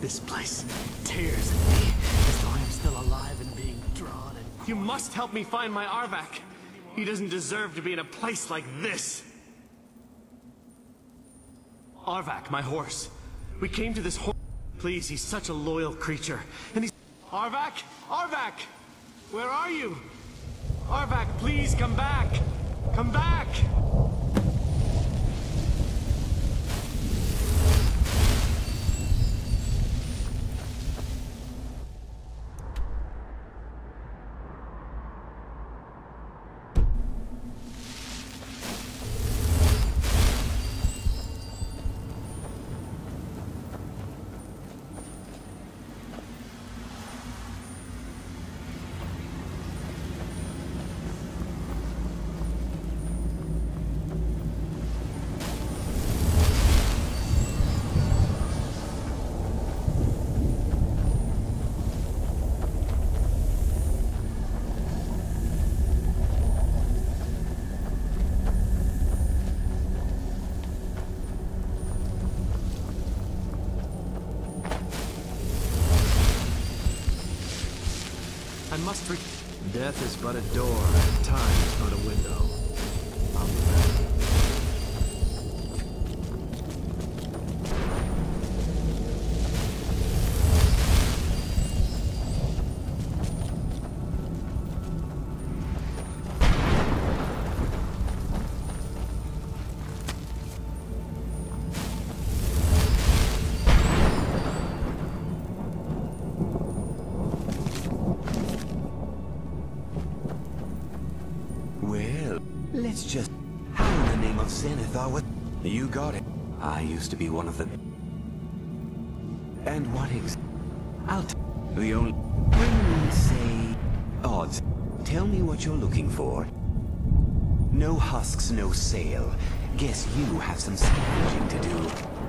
This place tears at me as though I am still alive and being drawn and... You must help me find my Arvak. He doesn't deserve to be in a place like this. Arvak, my horse. We came to this horse... Please, he's such a loyal creature. And he's... Arvak! Arvak! Where are you? Arvak, please come back! Come back! Must re- Death is but a door, time is but a window. I'll. Let's just... How in the name of Zenithar was... You got it. I used to be one of them. And what ex... I'll t The only... When we say... Odds, tell me what you're looking for. No husks, no sale. Guess you have some scavenging to do.